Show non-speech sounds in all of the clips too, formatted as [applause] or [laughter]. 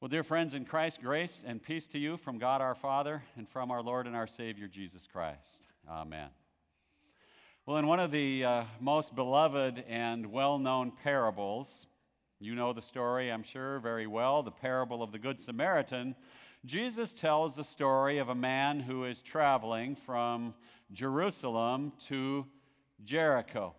Well, dear friends in Christ, grace and peace to you from God our Father and from our Lord and our Savior Jesus Christ. Amen. Well, in one of the uh, most beloved and well known parables, you know the story, I'm sure, very well the parable of the Good Samaritan. Jesus tells the story of a man who is traveling from Jerusalem to Jericho.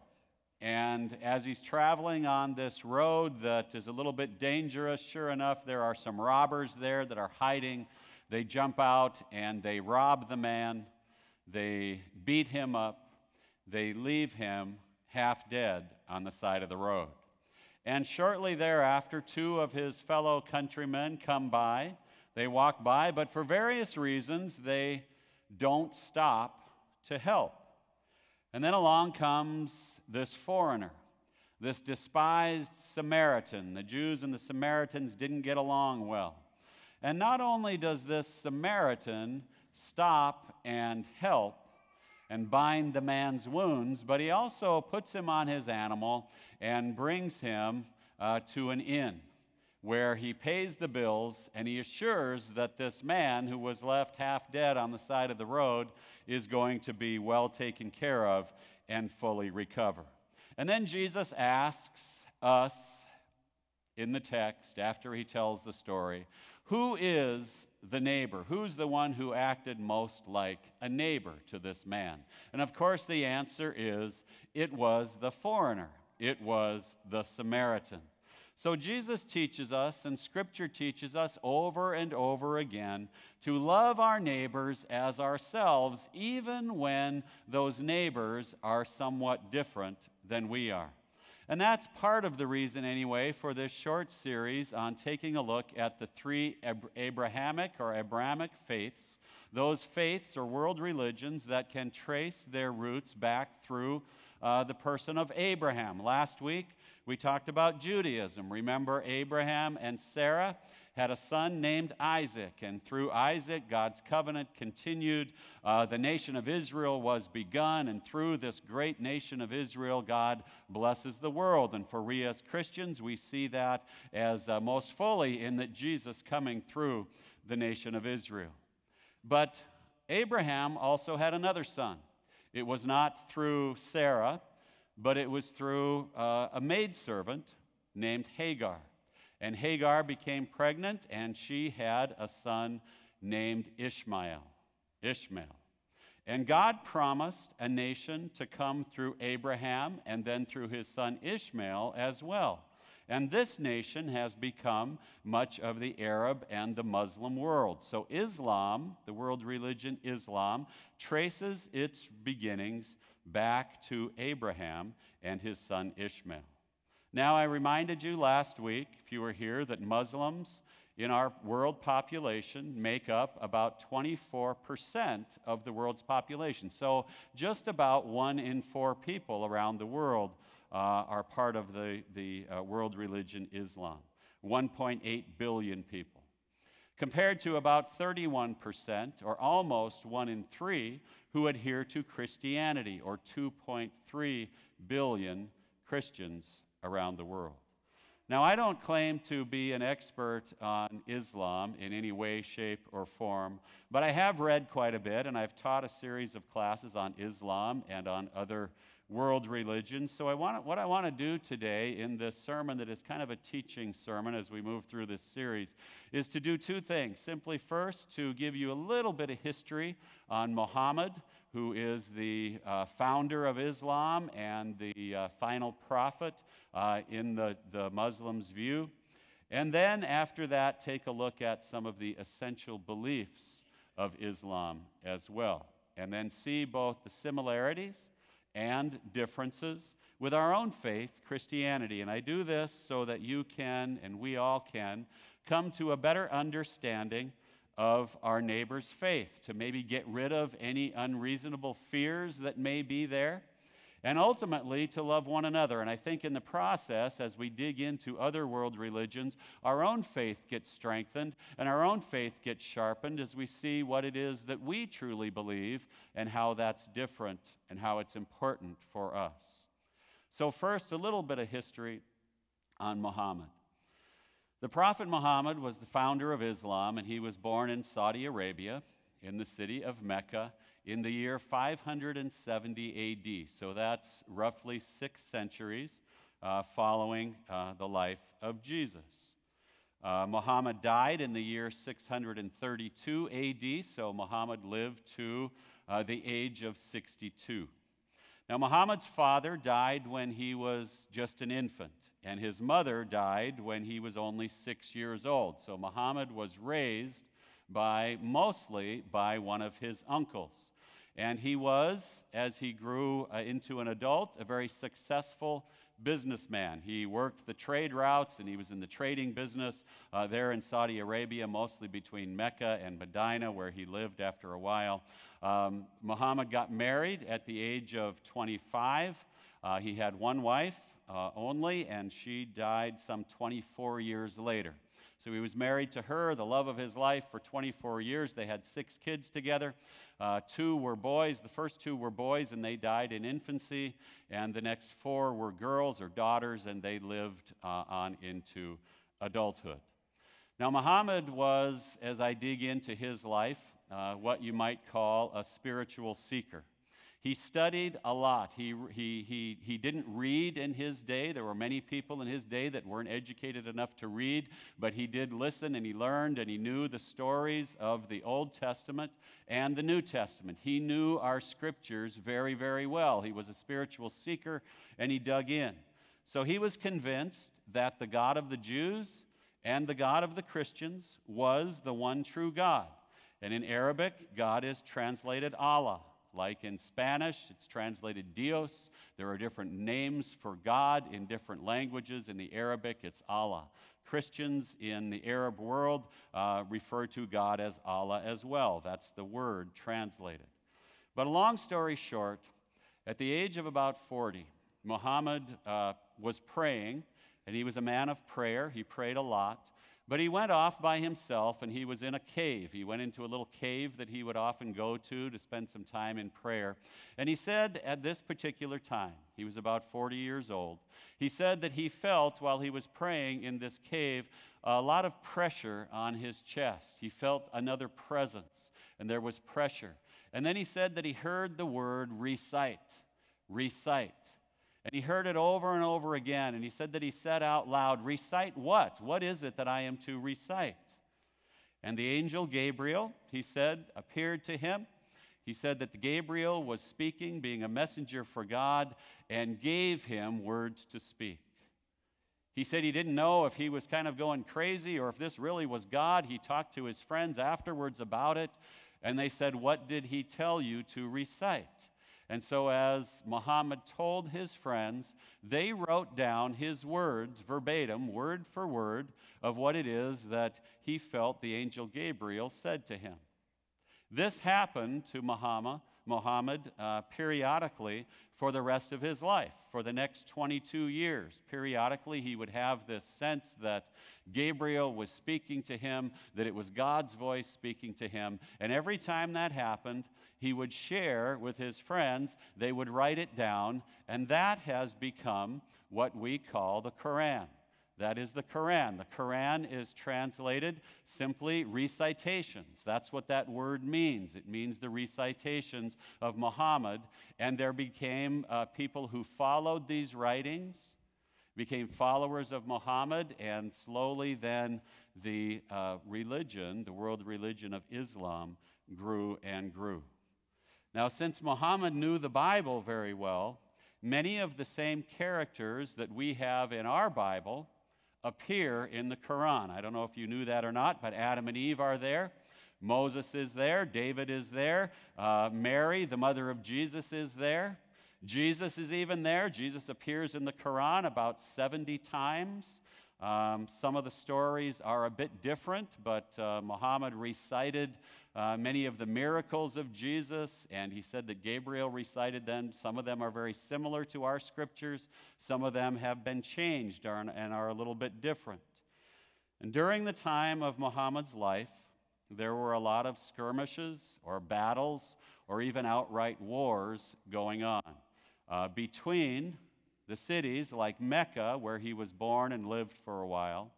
And as he's traveling on this road that is a little bit dangerous, sure enough, there are some robbers there that are hiding. They jump out and they rob the man. They beat him up. They leave him half dead on the side of the road. And shortly thereafter, two of his fellow countrymen come by. They walk by, but for various reasons, they don't stop to help. And then along comes this foreigner, this despised Samaritan. The Jews and the Samaritans didn't get along well. And not only does this Samaritan stop and help and bind the man's wounds, but he also puts him on his animal and brings him uh, to an inn where he pays the bills and he assures that this man who was left half dead on the side of the road is going to be well taken care of and fully recover. And then Jesus asks us in the text, after he tells the story, who is the neighbor? Who's the one who acted most like a neighbor to this man? And of course, the answer is it was the foreigner, it was the Samaritan. So Jesus teaches us, and Scripture teaches us over and over again, to love our neighbors as ourselves, even when those neighbors are somewhat different than we are. And that's part of the reason, anyway, for this short series on taking a look at the three Abrahamic or Abrahamic faiths, those faiths or world religions that can trace their roots back through uh, the person of Abraham. Last week, we talked about Judaism. Remember, Abraham and Sarah had a son named Isaac, and through Isaac, God's covenant continued. Uh, the nation of Israel was begun, and through this great nation of Israel, God blesses the world. And for we as Christians, we see that as uh, most fully in that Jesus coming through the nation of Israel. But Abraham also had another son. It was not through Sarah, but it was through uh, a maidservant named Hagar. And Hagar became pregnant, and she had a son named Ishmael. Ishmael. And God promised a nation to come through Abraham and then through his son Ishmael as well. And this nation has become much of the Arab and the Muslim world. So, Islam, the world religion Islam, traces its beginnings back to Abraham and his son Ishmael. Now, I reminded you last week, if you were here, that Muslims in our world population make up about 24% of the world's population. So, just about one in four people around the world uh, are part of the, the uh, world religion Islam. 1.8 billion people. Compared to about 31%, or almost one in three, who adhere to Christianity, or 2.3 billion Christians around the world. Now, I don't claim to be an expert on Islam in any way, shape, or form, but I have read quite a bit, and I've taught a series of classes on Islam and on other world religions. So, I want what I want to do today in this sermon, that is kind of a teaching sermon as we move through this series, is to do two things. Simply, first, to give you a little bit of history on Muhammad, who is the uh, founder of Islam and the uh, final prophet uh, in the, the Muslims' view. And then, after that, take a look at some of the essential beliefs of Islam as well. And then see both the similarities and differences with our own faith, Christianity. And I do this so that you can, and we all can, come to a better understanding of our neighbor's faith, to maybe get rid of any unreasonable fears that may be there, and ultimately to love one another. And I think in the process, as we dig into other world religions, our own faith gets strengthened and our own faith gets sharpened as we see what it is that we truly believe and how that's different and how it's important for us. So, first, a little bit of history on Muhammad. The Prophet Muhammad was the founder of Islam, and he was born in Saudi Arabia in the city of Mecca in the year 570 AD. So that's roughly six centuries uh, following uh, the life of Jesus. Uh, Muhammad died in the year 632 AD, so Muhammad lived to uh, the age of 62. Now, Muhammad's father died when he was just an infant, and his mother died when he was only six years old. So, Muhammad was raised by mostly by one of his uncles. And he was, as he grew uh, into an adult, a very successful businessman. He worked the trade routes and he was in the trading business uh, there in Saudi Arabia, mostly between Mecca and Medina, where he lived after a while. Um, Muhammad got married at the age of 25. Uh, he had one wife uh, only, and she died some 24 years later. So he was married to her, the love of his life, for 24 years. They had six kids together. Uh, two were boys. The first two were boys, and they died in infancy. And the next four were girls or daughters, and they lived uh, on into adulthood. Now, Muhammad was, as I dig into his life, uh, what you might call a spiritual seeker. He studied a lot. He, he, he, he didn't read in his day. There were many people in his day that weren't educated enough to read, but he did listen and he learned and he knew the stories of the Old Testament and the New Testament. He knew our scriptures very, very well. He was a spiritual seeker and he dug in. So he was convinced that the God of the Jews and the God of the Christians was the one true God. And in Arabic, God is translated Allah. Like in Spanish, it's translated Dios. There are different names for God in different languages. In the Arabic, it's Allah. Christians in the Arab world uh, refer to God as Allah as well. That's the word translated. But a long story short, at the age of about 40, Muhammad uh, was praying, and he was a man of prayer. He prayed a lot. But he went off by himself and he was in a cave. He went into a little cave that he would often go to to spend some time in prayer. And he said at this particular time, he was about 40 years old, he said that he felt while he was praying in this cave a lot of pressure on his chest. He felt another presence and there was pressure. And then he said that he heard the word recite, recite. And he heard it over and over again. And he said that he said out loud, Recite what? What is it that I am to recite? And the angel Gabriel, he said, appeared to him. He said that Gabriel was speaking, being a messenger for God, and gave him words to speak. He said he didn't know if he was kind of going crazy or if this really was God. He talked to his friends afterwards about it, and they said, What did he tell you to recite? And so, as Muhammad told his friends, they wrote down his words verbatim, word for word, of what it is that he felt the angel Gabriel said to him. This happened to Muhammad, Muhammad uh, periodically for the rest of his life. For the next 22 years, periodically, he would have this sense that Gabriel was speaking to him, that it was God's voice speaking to him. And every time that happened, he would share with his friends, they would write it down, and that has become what we call the Quran. That is the Quran. The Quran is translated simply recitations. That's what that word means. It means the recitations of Muhammad. And there became uh, people who followed these writings, became followers of Muhammad, and slowly then the uh, religion, the world religion of Islam, grew and grew. Now, since Muhammad knew the Bible very well, many of the same characters that we have in our Bible appear in the Quran. I don't know if you knew that or not, but Adam and Eve are there. Moses is there. David is there. Uh, Mary, the mother of Jesus, is there. Jesus is even there. Jesus appears in the Quran about 70 times. Um, some of the stories are a bit different, but uh, Muhammad recited uh, many of the miracles of Jesus, and he said that Gabriel recited them. Some of them are very similar to our scriptures, some of them have been changed and are a little bit different. And during the time of Muhammad's life, there were a lot of skirmishes or battles or even outright wars going on uh, between the cities like Mecca, where he was born and lived for a while,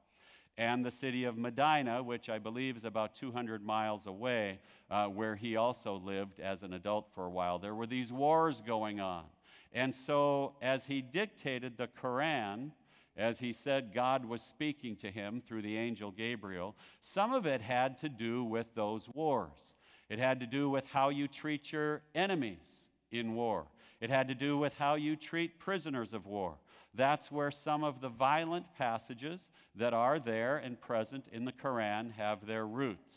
and the city of Medina, which I believe is about 200 miles away, uh, where he also lived as an adult for a while. There were these wars going on. And so, as he dictated the Quran, as he said God was speaking to him through the angel Gabriel, some of it had to do with those wars. It had to do with how you treat your enemies in war. It had to do with how you treat prisoners of war. That's where some of the violent passages that are there and present in the Quran have their roots.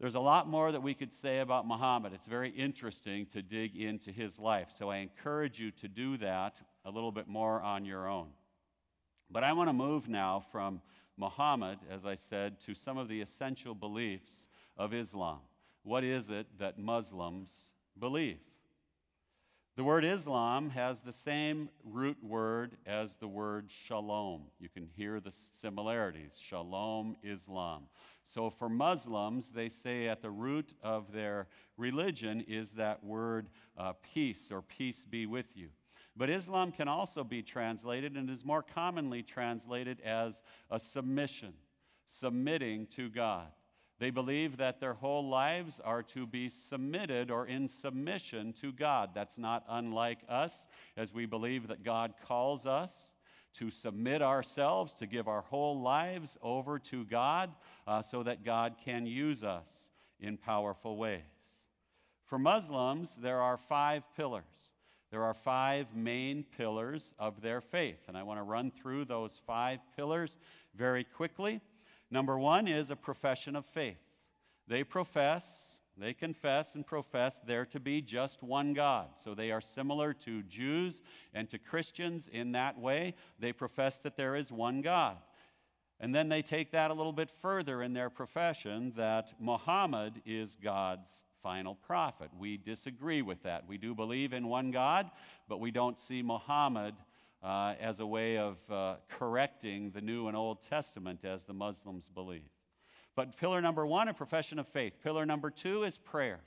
There's a lot more that we could say about Muhammad. It's very interesting to dig into his life. So I encourage you to do that a little bit more on your own. But I want to move now from Muhammad, as I said, to some of the essential beliefs of Islam. What is it that Muslims believe? The word Islam has the same root word as the word shalom. You can hear the similarities shalom, Islam. So for Muslims, they say at the root of their religion is that word uh, peace or peace be with you. But Islam can also be translated and is more commonly translated as a submission, submitting to God. They believe that their whole lives are to be submitted or in submission to God. That's not unlike us, as we believe that God calls us to submit ourselves, to give our whole lives over to God uh, so that God can use us in powerful ways. For Muslims, there are five pillars. There are five main pillars of their faith, and I want to run through those five pillars very quickly. Number one is a profession of faith. They profess, they confess and profess there to be just one God. So they are similar to Jews and to Christians in that way. They profess that there is one God. And then they take that a little bit further in their profession that Muhammad is God's final prophet. We disagree with that. We do believe in one God, but we don't see Muhammad uh, as a way of uh, correcting the New and Old Testament as the Muslims believe. But pillar number one, a profession of faith. Pillar number two is prayer.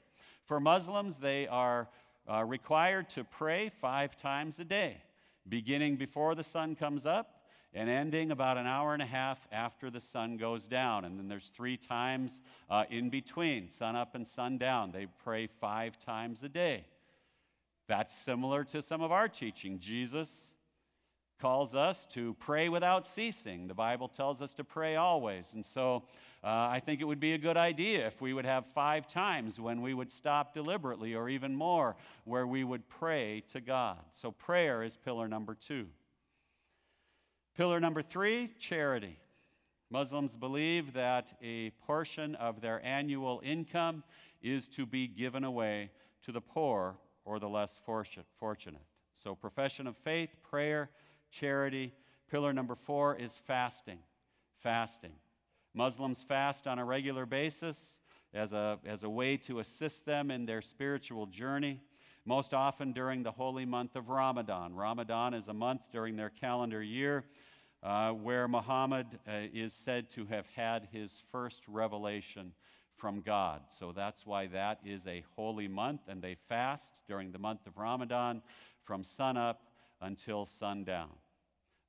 For Muslims, they are uh, required to pray five times a day, beginning before the sun comes up and ending about an hour and a half after the sun goes down. And then there's three times uh, in between, sun up and sun down. They pray five times a day. That's similar to some of our teaching. Jesus calls us to pray without ceasing. The Bible tells us to pray always. And so uh, I think it would be a good idea if we would have five times when we would stop deliberately, or even more, where we would pray to God. So prayer is pillar number two. Pillar number three charity. Muslims believe that a portion of their annual income is to be given away to the poor or the less fortunate. So, profession of faith, prayer, charity. Pillar number four is fasting. Fasting. Muslims fast on a regular basis as a, as a way to assist them in their spiritual journey, most often during the holy month of Ramadan. Ramadan is a month during their calendar year uh, where Muhammad uh, is said to have had his first revelation from God. So that's why that is a holy month, and they fast during the month of Ramadan from sunup until sundown.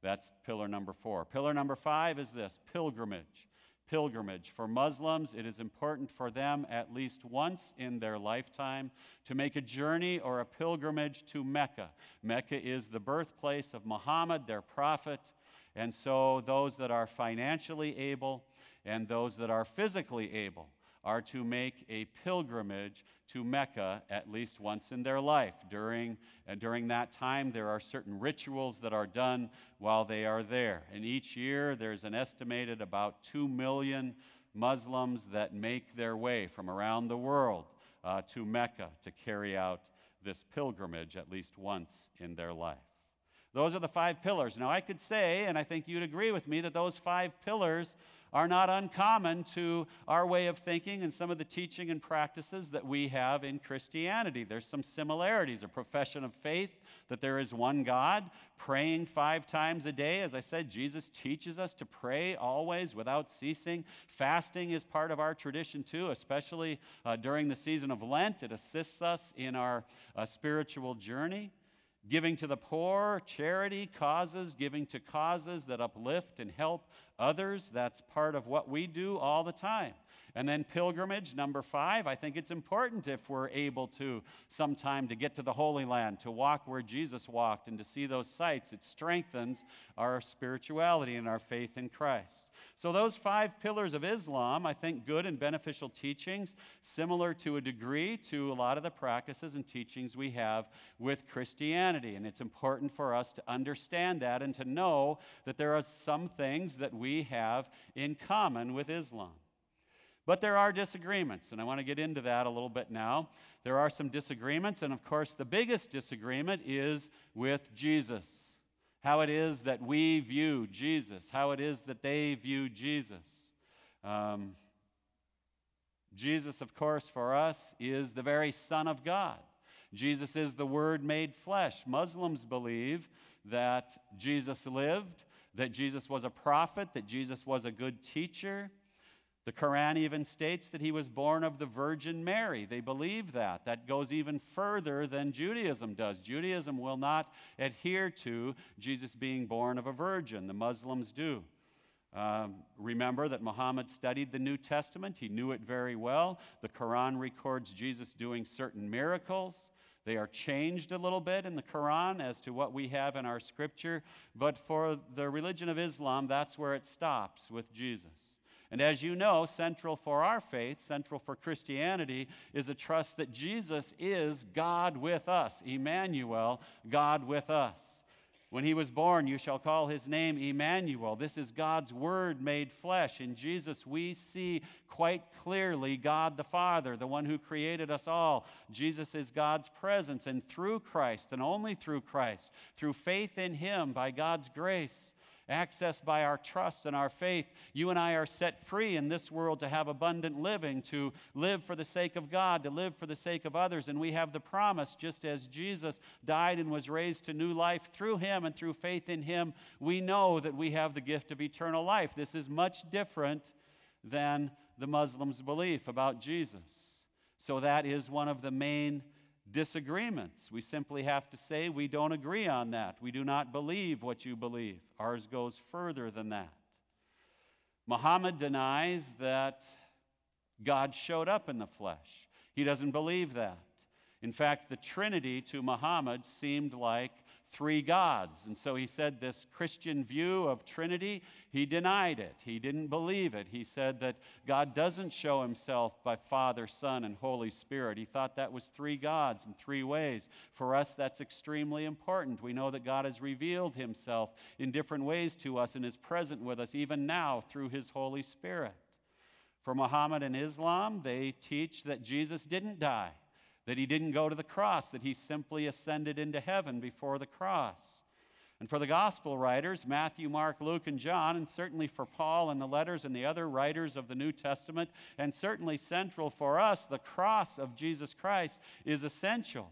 That's pillar number four. Pillar number five is this pilgrimage. Pilgrimage. For Muslims, it is important for them at least once in their lifetime to make a journey or a pilgrimage to Mecca. Mecca is the birthplace of Muhammad, their prophet. And so, those that are financially able and those that are physically able are to make a pilgrimage to Mecca at least once in their life. During, uh, during that time, there are certain rituals that are done while they are there. And each year, there's an estimated about 2 million Muslims that make their way from around the world uh, to Mecca to carry out this pilgrimage at least once in their life. Those are the five pillars. Now, I could say, and I think you'd agree with me, that those five pillars are not uncommon to our way of thinking and some of the teaching and practices that we have in Christianity. There's some similarities a profession of faith that there is one God, praying five times a day. As I said, Jesus teaches us to pray always without ceasing. Fasting is part of our tradition too, especially uh, during the season of Lent. It assists us in our uh, spiritual journey giving to the poor, charity, causes, giving to causes that uplift and help others. That's part of what we do all the time. And then pilgrimage, number five, I think it's important if we're able to sometime to get to the Holy Land, to walk where Jesus walked, and to see those sights. It strengthens our spirituality and our faith in Christ. So, those five pillars of Islam, I think good and beneficial teachings, similar to a degree to a lot of the practices and teachings we have with Christianity. And it's important for us to understand that and to know that there are some things that we have in common with Islam. But there are disagreements, and I want to get into that a little bit now. There are some disagreements, and of course, the biggest disagreement is with Jesus. How it is that we view Jesus, how it is that they view Jesus. Um, Jesus, of course, for us is the very Son of God. Jesus is the Word made flesh. Muslims believe that Jesus lived, that Jesus was a prophet, that Jesus was a good teacher. The Quran even states that he was born of the Virgin Mary. They believe that. That goes even further than Judaism does. Judaism will not adhere to Jesus being born of a virgin, the Muslims do. Um, remember that Muhammad studied the New Testament, he knew it very well. The Quran records Jesus doing certain miracles. They are changed a little bit in the Quran as to what we have in our scripture, but for the religion of Islam, that's where it stops with Jesus. And as you know, central for our faith, central for Christianity, is a trust that Jesus is God with us, Emmanuel, God with us. When he was born, you shall call his name Emmanuel. This is God's word made flesh. In Jesus, we see quite clearly God the Father, the one who created us all. Jesus is God's presence, and through Christ, and only through Christ, through faith in him, by God's grace, accessed by our trust and our faith, you and I are set free in this world to have abundant living, to live for the sake of God, to live for the sake of others. And we have the promise, just as Jesus died and was raised to new life through him and through faith in him, we know that we have the gift of eternal life. This is much different than the Muslims' belief about Jesus. So that is one of the main disagreements. We simply have to say we don't agree on that. We do not believe what you believe. Ours goes further than that. Muhammad denies that God showed up in the flesh. He doesn't believe that. In fact, the Trinity to Muhammad seemed like three gods. And so he said this Christian view of Trinity, he denied it. He didn't believe it. He said that God doesn't show himself by Father, Son, and Holy Spirit. He thought that was three gods in three ways. For us, that's extremely important. We know that God has revealed himself in different ways to us and is present with us even now through his Holy Spirit. For Muhammad and Islam, they teach that Jesus didn't die that he didn't go to the cross, that he simply ascended into heaven before the cross. And for the gospel writers, Matthew, Mark, Luke, and John, and certainly for Paul and the letters and the other writers of the New Testament, and certainly central for us, the cross of Jesus Christ is essential.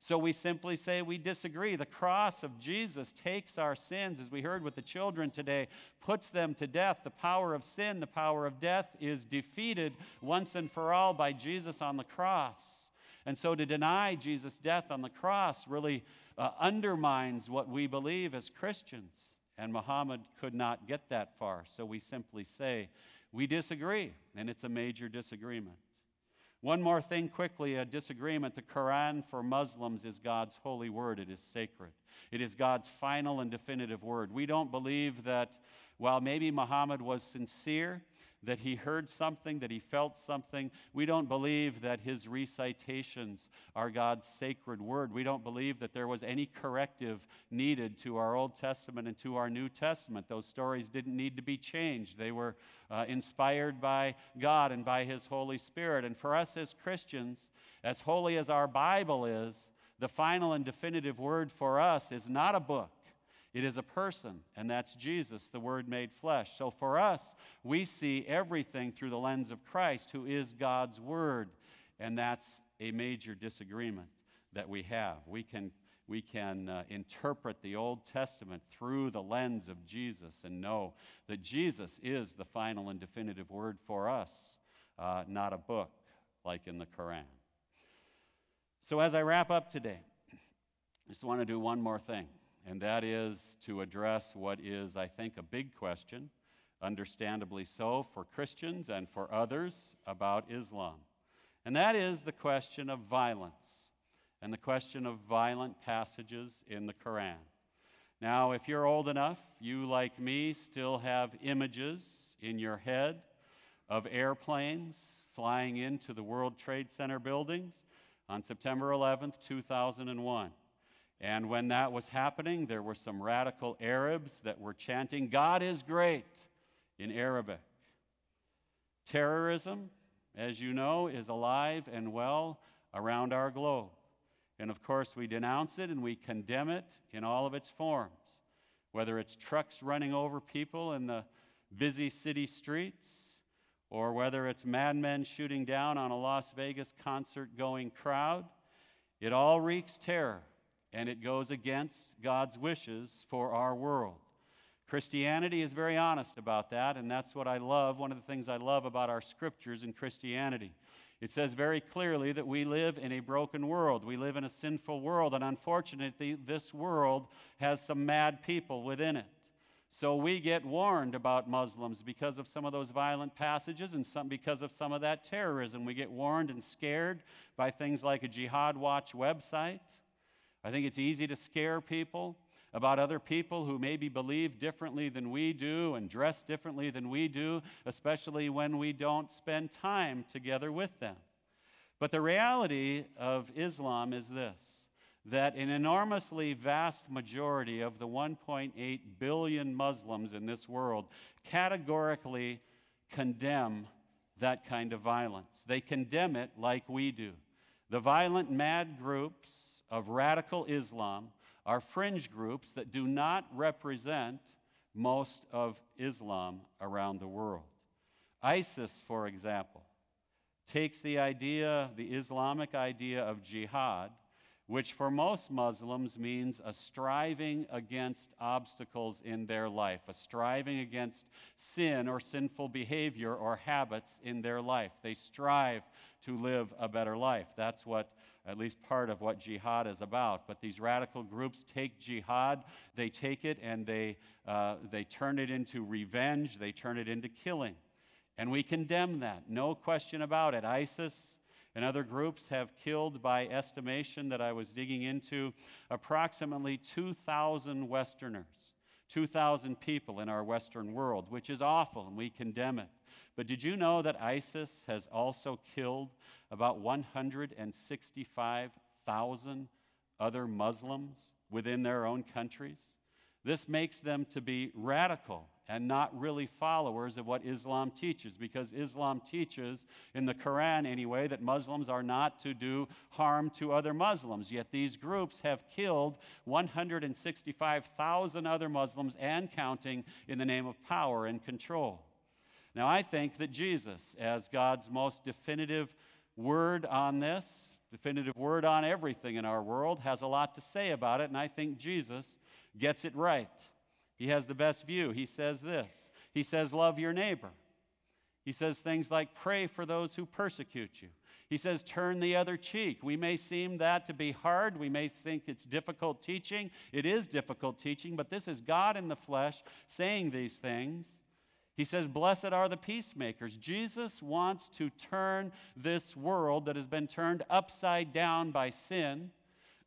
So we simply say we disagree. The cross of Jesus takes our sins, as we heard with the children today, puts them to death. The power of sin, the power of death is defeated once and for all by Jesus on the cross. And so to deny Jesus' death on the cross really uh, undermines what we believe as Christians. And Muhammad could not get that far. So we simply say, we disagree, and it's a major disagreement. One more thing quickly a disagreement. The Quran for Muslims is God's holy word, it is sacred. It is God's final and definitive word. We don't believe that while maybe Muhammad was sincere, that he heard something, that he felt something. We don't believe that his recitations are God's sacred word. We don't believe that there was any corrective needed to our Old Testament and to our New Testament. Those stories didn't need to be changed, they were uh, inspired by God and by his Holy Spirit. And for us as Christians, as holy as our Bible is, the final and definitive word for us is not a book. It is a person, and that's Jesus, the Word made flesh. So for us, we see everything through the lens of Christ, who is God's Word, and that's a major disagreement that we have. We can, we can uh, interpret the Old Testament through the lens of Jesus and know that Jesus is the final and definitive Word for us, uh, not a book like in the Quran. So as I wrap up today, I just want to do one more thing and that is to address what is, I think, a big question understandably so, for Christians and for others about Islam. And that is the question of violence and the question of violent passages in the Quran. Now, if you're old enough, you, like me, still have images in your head of airplanes flying into the World Trade Center buildings on September 11th, 2001. And when that was happening, there were some radical Arabs that were chanting, God is great, in Arabic. Terrorism, as you know, is alive and well around our globe. And of course, we denounce it and we condemn it in all of its forms, whether it's trucks running over people in the busy city streets, or whether it's madmen shooting down on a Las Vegas concert going crowd. It all wreaks terror and it goes against God's wishes for our world. Christianity is very honest about that, and that's what I love. One of the things I love about our scriptures in Christianity. It says very clearly that we live in a broken world. We live in a sinful world, and unfortunately, this world has some mad people within it. So we get warned about Muslims because of some of those violent passages and some because of some of that terrorism. We get warned and scared by things like a Jihad Watch website. I think it's easy to scare people about other people who maybe believe differently than we do and dress differently than we do, especially when we don't spend time together with them. But the reality of Islam is this that an enormously vast majority of the 1.8 billion Muslims in this world categorically condemn that kind of violence. They condemn it like we do. The violent, mad groups of radical Islam are fringe groups that do not represent most of Islam around the world. ISIS, for example, takes the idea, the Islamic idea of jihad, which for most Muslims means a striving against obstacles in their life, a striving against sin or sinful behavior or habits in their life. They strive to live a better life. That's what at least part of what jihad is about. But these radical groups take jihad, they take it and they, uh, they turn it into revenge, they turn it into killing. And we condemn that, no question about it. ISIS and other groups have killed, by estimation that I was digging into, approximately 2,000 Westerners, 2,000 people in our Western world, which is awful, and we condemn it. But did you know that ISIS has also killed about 165,000 other Muslims within their own countries? This makes them to be radical and not really followers of what Islam teaches, because Islam teaches, in the Quran anyway, that Muslims are not to do harm to other Muslims. Yet these groups have killed 165,000 other Muslims and counting in the name of power and control. Now, I think that Jesus, as God's most definitive word on this, definitive word on everything in our world, has a lot to say about it, and I think Jesus gets it right. He has the best view. He says this He says, Love your neighbor. He says things like, Pray for those who persecute you. He says, Turn the other cheek. We may seem that to be hard. We may think it's difficult teaching. It is difficult teaching, but this is God in the flesh saying these things. He says, Blessed are the peacemakers. Jesus wants to turn this world that has been turned upside down by sin,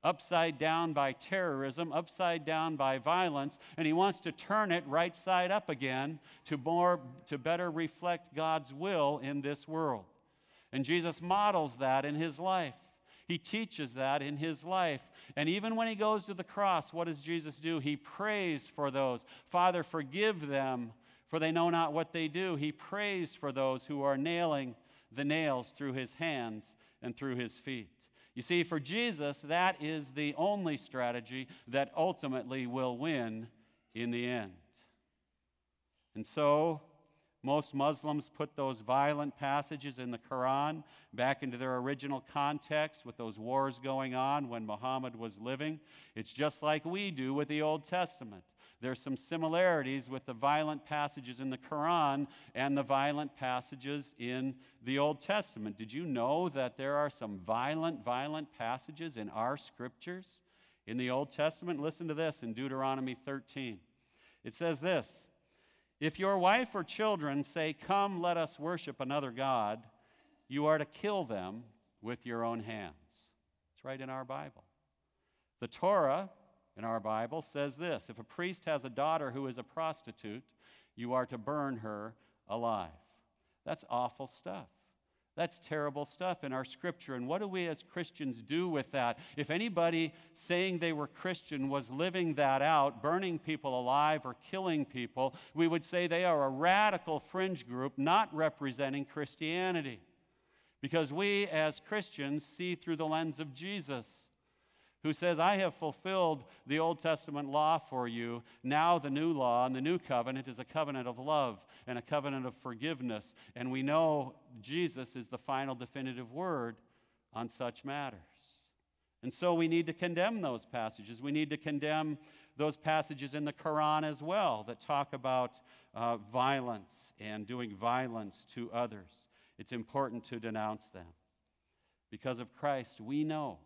upside down by terrorism, upside down by violence, and he wants to turn it right side up again to, more, to better reflect God's will in this world. And Jesus models that in his life. He teaches that in his life. And even when he goes to the cross, what does Jesus do? He prays for those. Father, forgive them for they know not what they do. He prays for those who are nailing the nails through his hands and through his feet. You see, for Jesus, that is the only strategy that ultimately will win in the end. And so, most Muslims put those violent passages in the Quran back into their original context with those wars going on when Muhammad was living. It's just like we do with the Old Testament. There's some similarities with the violent passages in the Quran and the violent passages in the Old Testament. Did you know that there are some violent, violent passages in our scriptures in the Old Testament? Listen to this in Deuteronomy 13. It says this If your wife or children say, Come, let us worship another God, you are to kill them with your own hands. It's right in our Bible. The Torah in our Bible says this If a priest has a daughter who is a prostitute, you are to burn her alive. That's awful stuff. That's terrible stuff in our scripture. And what do we as Christians do with that? If anybody saying they were Christian was living that out, burning people alive or killing people, we would say they are a radical fringe group not representing Christianity. Because we as Christians see through the lens of Jesus who says, I have fulfilled the Old Testament law for you. Now, the new law and the new covenant is a covenant of love and a covenant of forgiveness. And we know Jesus is the final definitive word on such matters. And so we need to condemn those passages. We need to condemn those passages in the Quran as well that talk about uh, violence and doing violence to others. It's important to denounce them. Because of Christ, we know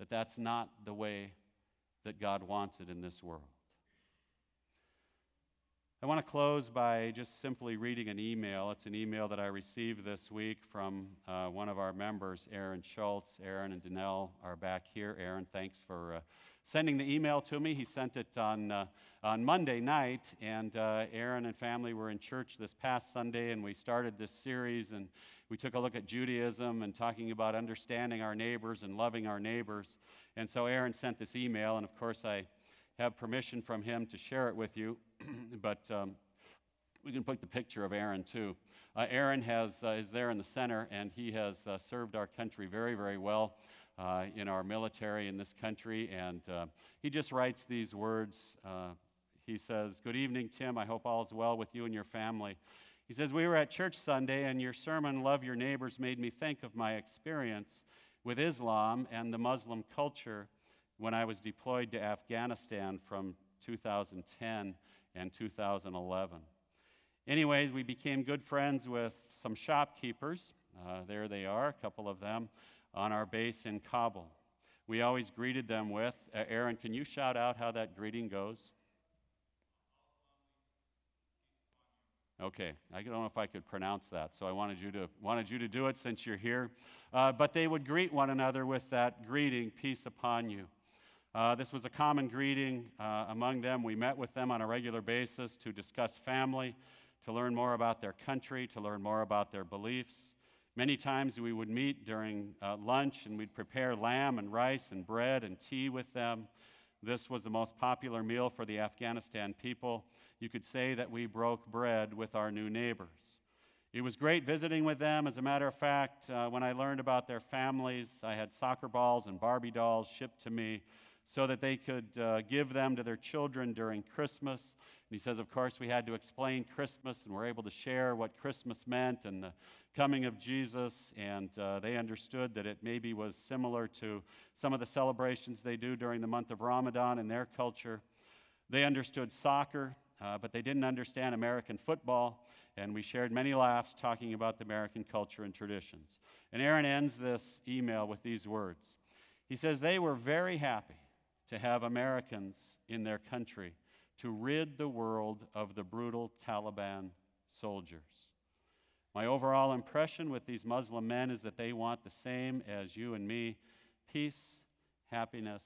that that's not the way that God wants it in this world. I want to close by just simply reading an email. It's an email that I received this week from uh, one of our members, Aaron Schultz. Aaron and Danelle are back here. Aaron, thanks for uh, sending the email to me. He sent it on, uh, on Monday night, and uh, Aaron and family were in church this past Sunday, and we started this series, and we took a look at Judaism and talking about understanding our neighbors and loving our neighbors. And so Aaron sent this email, and of course, I have permission from him to share it with you, [clears throat] but um, we can put the picture of Aaron too. Uh, Aaron has, uh, is there in the center, and he has uh, served our country very, very well uh, in our military in this country. And uh, he just writes these words. Uh, he says, Good evening, Tim. I hope all is well with you and your family. He says, We were at church Sunday, and your sermon, Love Your Neighbors, made me think of my experience with Islam and the Muslim culture when I was deployed to Afghanistan from 2010 and 2011. Anyways, we became good friends with some shopkeepers. Uh, there they are, a couple of them on our base in Kabul. We always greeted them with, uh, Aaron, can you shout out how that greeting goes? Okay, I don't know if I could pronounce that, so I wanted you to, wanted you to do it since you're here. Uh, but they would greet one another with that greeting, peace upon you. Uh, this was a common greeting uh, among them. We met with them on a regular basis to discuss family, to learn more about their country, to learn more about their beliefs. Many times we would meet during uh, lunch and we'd prepare lamb and rice and bread and tea with them. This was the most popular meal for the Afghanistan people. You could say that we broke bread with our new neighbors. It was great visiting with them. As a matter of fact, uh, when I learned about their families, I had soccer balls and Barbie dolls shipped to me so that they could uh, give them to their children during Christmas. And he says, of course, we had to explain Christmas and we're able to share what Christmas meant and the coming of Jesus, and uh, they understood that it maybe was similar to some of the celebrations they do during the month of Ramadan in their culture. They understood soccer, uh, but they didn't understand American football, and we shared many laughs talking about the American culture and traditions. And Aaron ends this email with these words He says, They were very happy to have Americans in their country to rid the world of the brutal Taliban soldiers. My overall impression with these Muslim men is that they want the same as you and me peace, happiness,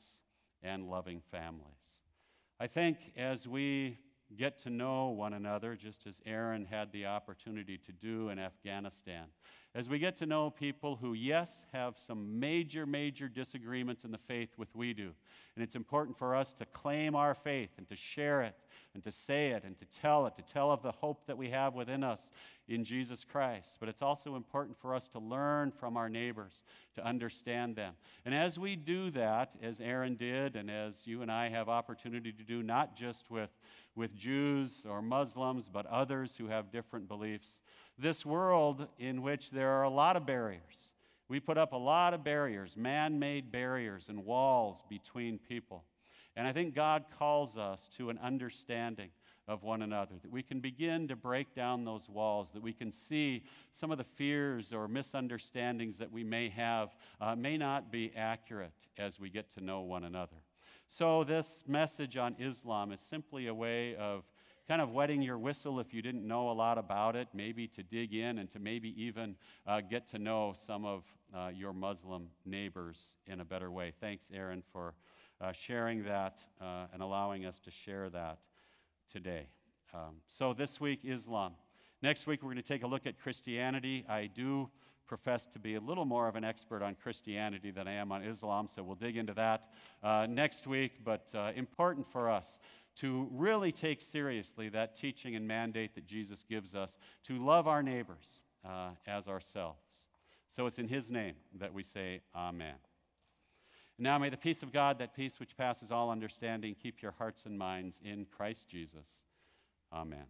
and loving families. I think as we get to know one another, just as Aaron had the opportunity to do in Afghanistan, as we get to know people who, yes, have some major, major disagreements in the faith with we do, and it's important for us to claim our faith and to share it and to say it and to tell it, to tell of the hope that we have within us in Jesus Christ. But it's also important for us to learn from our neighbors, to understand them. And as we do that, as Aaron did, and as you and I have opportunity to do, not just with, with Jews or Muslims, but others who have different beliefs, this world in which there are a lot of barriers. We put up a lot of barriers, man made barriers and walls between people. And I think God calls us to an understanding of one another, that we can begin to break down those walls, that we can see some of the fears or misunderstandings that we may have uh, may not be accurate as we get to know one another. So, this message on Islam is simply a way of kind of wetting your whistle if you didn't know a lot about it, maybe to dig in and to maybe even uh, get to know some of uh, your Muslim neighbors in a better way. Thanks, Aaron, for uh, sharing that uh, and allowing us to share that today. Um, so, this week, Islam. Next week, we're going to take a look at Christianity. I do profess to be a little more of an expert on Christianity than I am on Islam, so we'll dig into that uh, next week. But uh, important for us to really take seriously that teaching and mandate that Jesus gives us to love our neighbors uh, as ourselves. So it's in His name that we say, Amen. Now may the peace of God, that peace which passes all understanding, keep your hearts and minds in Christ Jesus. Amen.